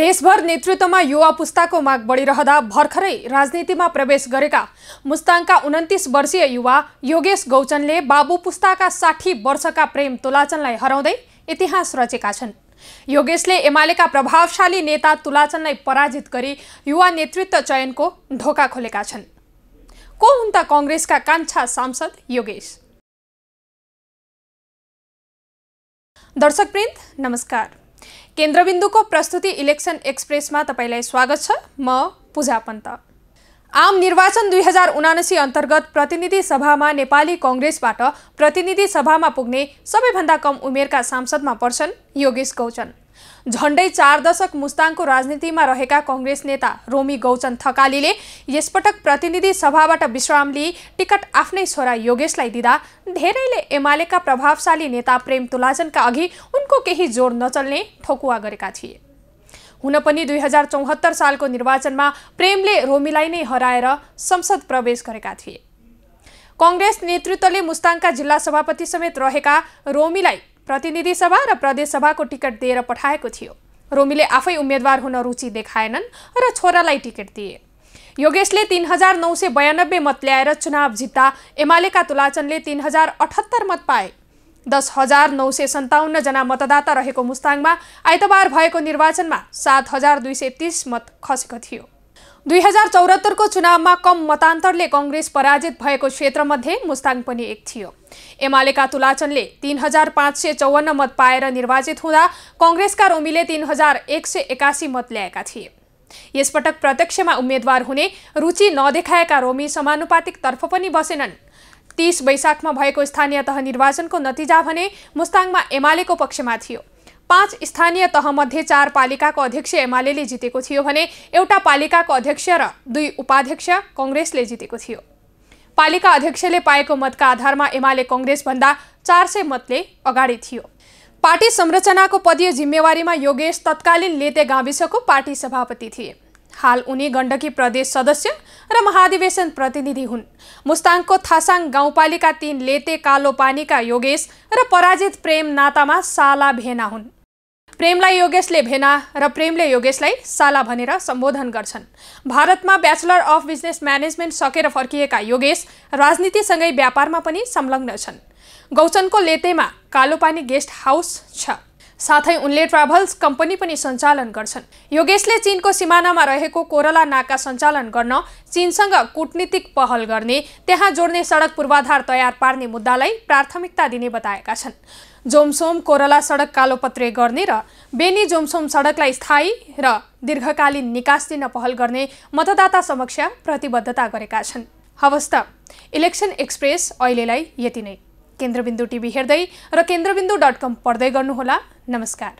देशभर नेतृत्वमा युवा पुस्ताको माग बढिरहँदा भर्खरै राजनीतिमा प्रवेश गरेका मुस्ताङका उन्तिस वर्षीय युवा योगेश गौचनले बाबु पुस्ताका साठी वर्षका प्रेम तुलाचनलाई हराउँदै इतिहास रचेका छन्। योगेशले एमालेका प्रभावशाली नेता तुलाचनलाई पराजित गरी युवा नेतृत्व चयनको ढोका खोलेका छन्। को हुन् त कङ्ग्रेसका कान्छा सांसद योगेश? दर्शकवृन्द नमस्कार। केन्द्रबिन्दुको प्रस्तुति इलेक्सन एक्सप्रेसमा तपाईँलाई स्वागत छ। म पूजा पन्त। आम निर्वाचन दुई हजार उनासी अन्तर्गत प्रतिनिधि सभामा नेपाली कङ्ग्रेसबाट प्रतिनिधि सभामा पुग्ने सबैभन्दा कम उमेरका सांसदमा पर्छन् योगेश गौचन। झण्डै चार दशक मुस्ताङको राजनीतिमा रहेका कङ्ग्रेस नेता रोमी गौचन थकालीले यसपटक प्रतिनिधि सभाबाट विश्राम लिई टिकट आफ्नै छोरा योगेशलाई दिँदा धेरैले एमालेका प्रभावशाली नेता प्रेम तुलाजनका अघि उनको केही जोड नचल्ने ठोकुवा गरेका थिए। हुन पनि दुई हजार चौहत्तर सालको निर्वाचनमा प्रेमले रोमीलाई नै हराएर संसद प्रवेश गरेका थिए। कङ्ग्रेस नेतृत्वले मुस्ताङका जिल्ला सभापति समेत रहेका रोमीलाई प्रतिनिधि सभा र प्रदेश सभाको टिकट दिएर पठाएको थियो। रोमीले आफै उम्मेद्वार हुन रुचि देखाएनन् र छोरालाई टिकट दिए। योगेशले तिन हजार नौ सय बयानब्बे मत ल्याएर चुनाव जित्दा एमालेका तुलाचनले तिन हजार अठहत्तर मत पाए। दस हजार नौ सय सन्ताउन्नजना मतदाता रहेको मुस्ताङमा आइतबार भएको निर्वाचनमा सात हजार दुई सय तिस मत खसेको थियो। दुई हजार चौरात्तरको चुनावमा कम मतान्तरले कङ्ग्रेस पराजित भएको क्षेत्रमध्ये मुस्ताङ पनि एक थियो। एमालेका तुलाचनले तिन हजार पाँच सय चौवन्न मत पाएर निर्वाचित हुँदा कङ्ग्रेसका रोमीले तिन हजार एक सय एकासी मत ल्याएका थिए। यसपटक प्रत्यक्षमा उम्मेद्वार हुने रुचि नदेखाएका रोमी समानुपातिकतर्फ पनि बसेनन्। तीस वैशाखमा भएको स्थानीय तह निर्वाचनको नतिजा भने मुस्ताङमा एमालेको पक्षमा थियो। पाँच स्थानीय तहमध्ये चार पालिकाको अध्यक्ष एमाले जितेको थियो भने एउटा पालिकाको अध्यक्ष र दुई उपाध्यक्ष कङ्ग्रेसले जितेको थियो। पालिका अध्यक्षले पाएको मतका आधारमा एमाले कङ्ग्रेसभन्दा चार सय मतले अगाडि थियो। पार्टी संरचनाको पदीय जिम्मेवारीमा योगेश तत्कालीन लेते गाविसको पार्टी सभापति थिए। हाल उनी गण्डकी प्रदेश सदस्य र महाधिवेशन प्रतिनिधि हुन्। मुस्ताङको थासाङ गाउँपालिका तीन लेते कालो पानीका योगेश र पराजित प्रेम नातामा साला भेना हुन्। प्रेमलाई योगेशले भेना र प्रेमले योगेशलाई साला भनेर सम्बोधन गर्छन्। भारतमा ब्याचलर अफ बिजनेस म्यानेजमेन्ट सकेर फर्किएका योगेश राजनीतिसँगै व्यापारमा पनि संलग्न छन्। गौचनको लेतेमा कालोपानी गेस्ट हाउस छ। साथै उनले ट्राभल्स कम्पनी पनि सञ्चालन गर्छन्। योगेशले चिनको सिमानामा रहेको कोरला नाका सञ्चालन गर्न चिनसँग कुटनीतिक पहल गर्ने त्यहाँ जोड्ने सडक पूर्वाधार तयार पार्ने मुद्दालाई प्राथमिकता दिने बताएका छन्। जोमसोम कोरला सडक कालोपत्रे गर्ने र बेनी जोमसोम सडकलाई स्थायी र दीर्घकालीन निकास दिन पहल गर्ने मतदाता समक्ष प्रतिबद्धता गरेका छन्। हवस् त इलेक्सन एक्सप्रेस अहिलेलाई यति नै। केन्द्रबिन्दु टिभी हेर्दै र केन्द्रबिन्दु डट कम पढ्दै गर्नुहोला। नमस्कार।